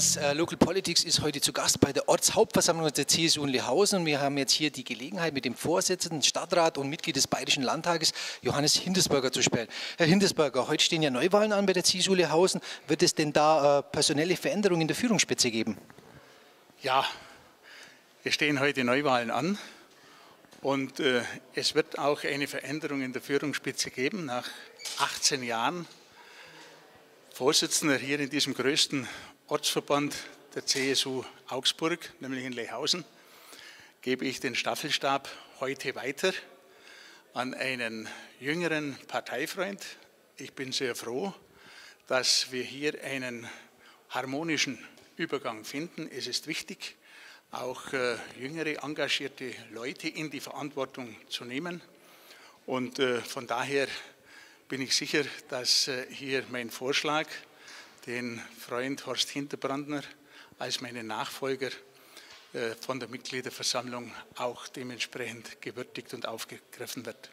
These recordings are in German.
1 äh, Local Politics ist heute zu Gast bei der Ortshauptversammlung der CSU in Lehausen. Wir haben jetzt hier die Gelegenheit, mit dem Vorsitzenden, Stadtrat und Mitglied des Bayerischen Landtages, Johannes Hindesberger, zu sprechen. Herr Hindesberger, heute stehen ja Neuwahlen an bei der CSU Lehausen. Wird es denn da äh, personelle Veränderungen in der Führungsspitze geben? Ja, es stehen heute Neuwahlen an und äh, es wird auch eine Veränderung in der Führungsspitze geben. Nach 18 Jahren Vorsitzender hier in diesem größten Ortsverband der CSU Augsburg, nämlich in Lehausen, gebe ich den Staffelstab heute weiter an einen jüngeren Parteifreund. Ich bin sehr froh, dass wir hier einen harmonischen Übergang finden. Es ist wichtig, auch äh, jüngere, engagierte Leute in die Verantwortung zu nehmen. Und äh, von daher bin ich sicher, dass äh, hier mein Vorschlag, den Freund Horst Hinterbrandner als meinen Nachfolger äh, von der Mitgliederversammlung auch dementsprechend gewürdigt und aufgegriffen wird.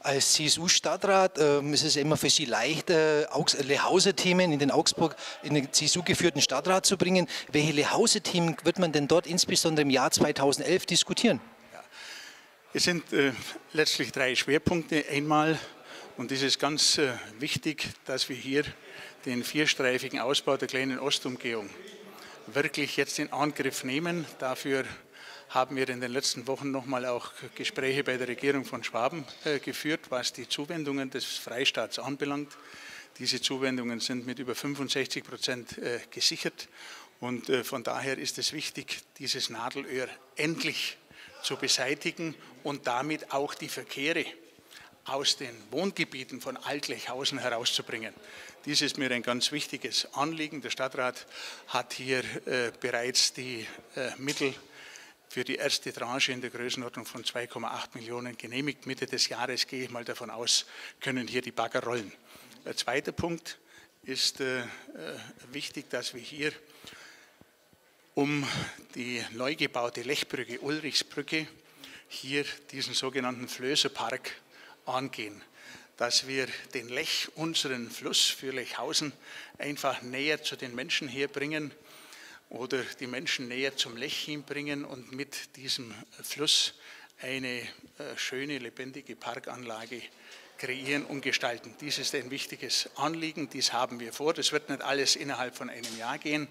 Als CSU-Stadtrat ähm, ist es immer für Sie leicht, äh, Lehauser-Themen in den Augsburg, in den CSU geführten Stadtrat zu bringen. Welche Lehauser-Themen wird man denn dort insbesondere im Jahr 2011 diskutieren? Ja. Es sind äh, letztlich drei Schwerpunkte. Einmal, und das ist ganz äh, wichtig, dass wir hier den vierstreifigen Ausbau der kleinen Ostumgehung wirklich jetzt in Angriff nehmen. Dafür haben wir in den letzten Wochen nochmal auch Gespräche bei der Regierung von Schwaben äh, geführt, was die Zuwendungen des Freistaats anbelangt. Diese Zuwendungen sind mit über 65 Prozent äh, gesichert. Und von daher ist es wichtig, dieses Nadelöhr endlich zu beseitigen und damit auch die Verkehre aus den Wohngebieten von Altlechhausen herauszubringen. Dies ist mir ein ganz wichtiges Anliegen. Der Stadtrat hat hier äh, bereits die äh, Mittel für die erste Tranche in der Größenordnung von 2,8 Millionen genehmigt. Mitte des Jahres gehe ich mal davon aus, können hier die Bagger rollen. Der zweite Punkt ist äh, äh, wichtig, dass wir hier um die neu gebaute Lechbrücke, Ulrichsbrücke, hier diesen sogenannten Flößerpark angehen, dass wir den Lech, unseren Fluss für Lechhausen, einfach näher zu den Menschen herbringen oder die Menschen näher zum Lech hinbringen und mit diesem Fluss eine äh, schöne, lebendige Parkanlage kreieren und gestalten. Dies ist ein wichtiges Anliegen, dies haben wir vor. Das wird nicht alles innerhalb von einem Jahr gehen,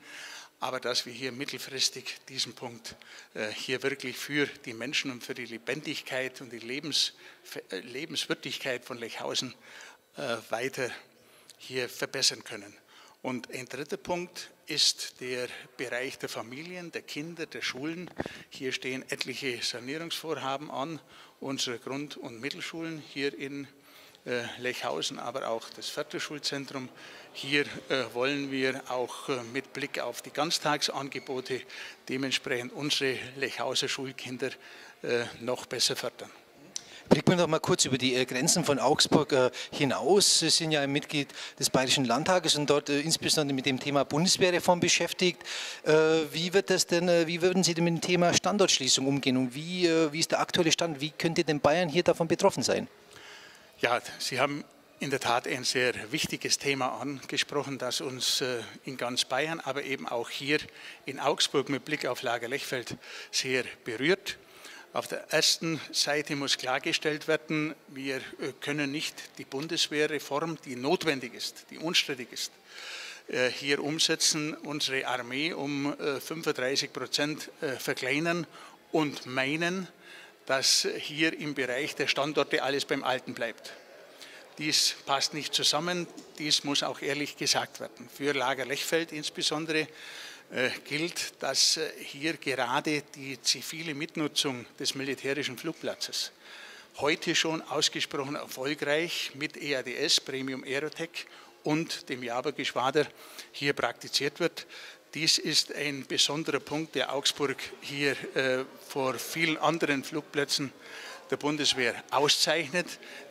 aber dass wir hier mittelfristig diesen Punkt äh, hier wirklich für die Menschen und für die Lebendigkeit und die Lebens, äh, Lebenswürdigkeit von Lechhausen weiter hier verbessern können. Und ein dritter Punkt ist der Bereich der Familien, der Kinder, der Schulen. Hier stehen etliche Sanierungsvorhaben an, unsere Grund- und Mittelschulen hier in äh, Lechhausen, aber auch das Förderschulzentrum. Hier äh, wollen wir auch äh, mit Blick auf die Ganztagsangebote dementsprechend unsere Lechhauser Schulkinder noch besser fördern. Blicken wir noch mal kurz über die äh, Grenzen von Augsburg äh, hinaus. Sie sind ja ein Mitglied des Bayerischen Landtages und dort äh, insbesondere mit dem Thema Bundeswehrreform beschäftigt. Wie, wird das denn, wie würden Sie denn mit dem Thema Standortschließung umgehen und wie, wie ist der aktuelle Stand? Wie könnte denn Bayern hier davon betroffen sein? Ja, Sie haben in der Tat ein sehr wichtiges Thema angesprochen, das uns in ganz Bayern, aber eben auch hier in Augsburg mit Blick auf Lager Lechfeld sehr berührt. Auf der ersten Seite muss klargestellt werden, wir äh, können nicht die Bundeswehrreform, die notwendig ist, die unstrittig ist, äh, hier umsetzen, unsere Armee um 35 äh, Prozent verkleinern und meinen, dass hier im Bereich der Standorte alles beim Alten bleibt. Dies passt nicht zusammen, dies muss auch ehrlich gesagt werden. Für Lager Lechfeld insbesondere äh, gilt, dass äh, hier gerade die zivile Mitnutzung des militärischen Flugplatzes heute schon ausgesprochen erfolgreich mit EADS, Premium Aerotech und dem Java-Geschwader hier praktiziert wird. Dies ist ein besonderer Punkt, der Augsburg hier äh, vor vielen anderen Flugplätzen der Bundeswehr auszeichnet.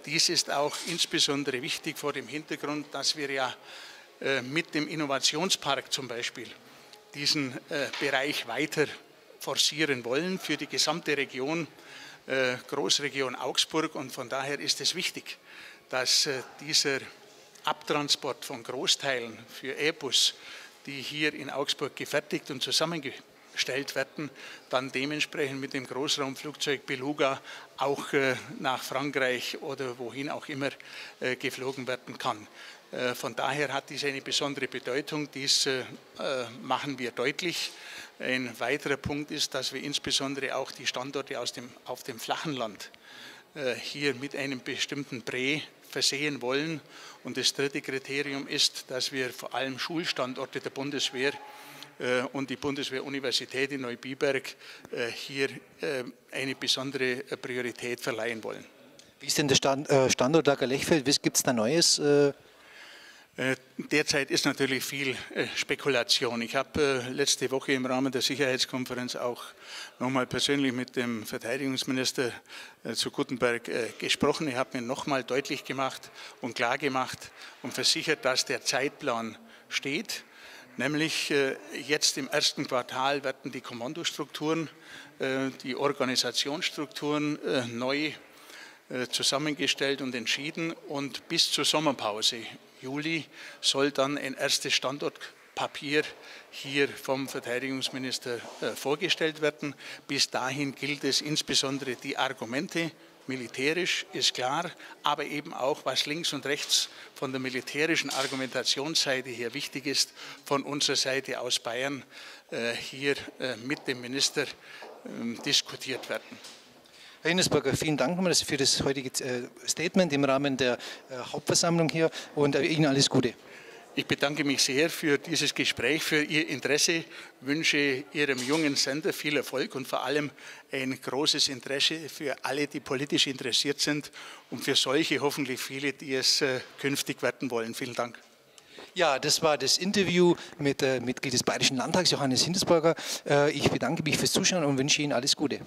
Dies ist auch insbesondere wichtig vor dem Hintergrund, dass wir ja äh, mit dem Innovationspark zum Beispiel diesen äh, Bereich weiter forcieren wollen für die gesamte Region, äh, Großregion Augsburg. Und von daher ist es wichtig, dass dieser Abtransport von Großteilen für Airbus die hier in Augsburg gefertigt und zusammengestellt werden, dann dementsprechend mit dem Großraumflugzeug Beluga auch äh, nach Frankreich oder wohin auch immer äh, geflogen werden kann. Äh, von daher hat dies eine besondere Bedeutung. Dies machen wir deutlich. Ein weiterer Punkt ist, dass wir insbesondere auch die Standorte aus dem, auf dem flachen Land hier mit einem bestimmten Prä versehen wollen. Und das dritte Kriterium ist, dass wir vor allem Schulstandorte der Bundeswehr und die Bundeswehr-Universität in Neubiberg äh, hier äh, eine besondere Priorität verleihen wollen. Wie ist denn der Standort Lager Lechfeld? Gibt es da Neues? Äh, derzeit ist natürlich viel äh, Spekulation. Ich habe äh, letzte Woche im Rahmen der Sicherheitskonferenz auch nochmal persönlich mit dem Verteidigungsminister zu Gutenberg gesprochen. Ich habe mir nochmal deutlich gemacht und klar gemacht und versichert, dass der Zeitplan steht. Nämlich jetzt im ersten Quartal werden die Kommandostrukturen, die Organisationsstrukturen neu zusammengestellt und entschieden und bis zur Sommerpause Juli soll dann ein erstes Standortpapier hier vom Verteidigungsminister äh, vorgestellt werden. Bis dahin gilt es insbesondere die Argumente, militärisch ist klar, aber eben auch, was links und rechts von der militärischen Argumentationsseite her wichtig ist, von unserer Seite aus Bayern äh, hier äh, mit dem Minister ähm, diskutiert werden. Herr Hinnesberger, vielen Dank für das heutige äh, Statement im Rahmen der Hauptversammlung hier und Ihnen alles Gute. Ich bedanke mich sehr für dieses Gespräch, für Ihr Interesse, wünsche Ihrem jungen Sender viel Erfolg und vor allem ein großes Interesse für alle, die politisch interessiert sind und für solche hoffentlich viele, die es künftig werden wollen. Vielen Dank. Ja, das war das Interview mit äh, Mitglied des Bayerischen Landtags, Johannes Hindesberger. Äh, ich bedanke mich fürs Zuschauen und wünsche Ihnen alles Gute.